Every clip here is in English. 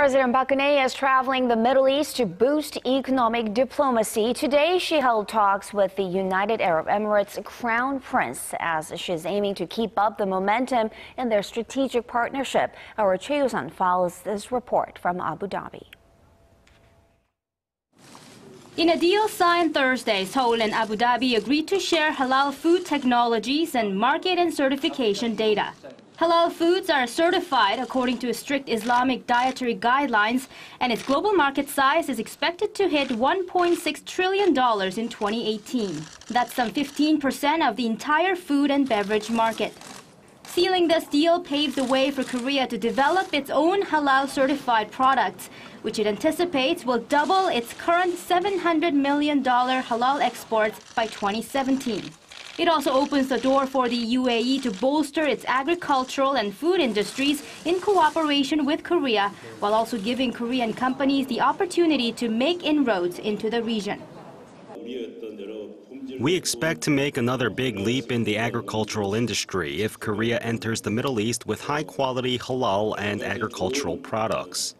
President Geun-hye is traveling the Middle East to boost economic diplomacy. Today, she held talks with the United Arab Emirates Crown Prince as she is aiming to keep up the momentum in their strategic partnership. Our Choi You-sun follows this report from Abu Dhabi. In a deal signed Thursday, Seoul and Abu Dhabi agreed to share halal food technologies and market and certification data. Halal foods are certified according to strict Islamic dietary guidelines, and its global market size is expected to hit $1.6 trillion in 2018. That's some 15% of the entire food and beverage market. Sealing this deal paves the way for Korea to develop its own halal certified products, which it anticipates will double its current $700 million halal exports by 2017. It also opens the door for the UAE to bolster its agricultural and food industries in cooperation with Korea, while also giving Korean companies the opportunity to make inroads into the region. We expect to make another big leap in the agricultural industry if Korea enters the Middle East with high-quality halal and agricultural products.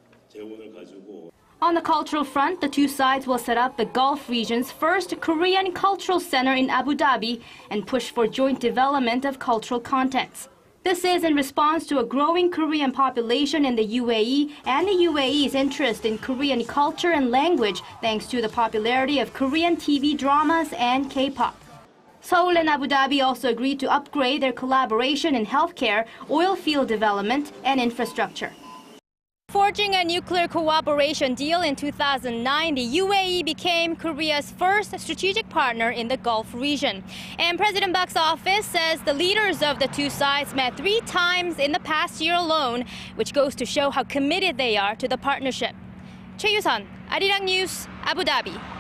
On the cultural front, the two sides will set up the Gulf region's first Korean cultural center in Abu Dhabi and push for joint development of cultural contents. This is in response to a growing Korean population in the UAE and the UAE's interest in Korean culture and language thanks to the popularity of Korean TV dramas and K-pop. Seoul and Abu Dhabi also agreed to upgrade their collaboration in healthcare, oil field development, and infrastructure. Forging a nuclear cooperation deal in 2009, the UAE became Korea's first strategic partner in the Gulf region. And President Park's office says the leaders of the two sides met three times in the past year alone, which goes to show how committed they are to the partnership. Choi You-sun, Arirang News, Abu Dhabi.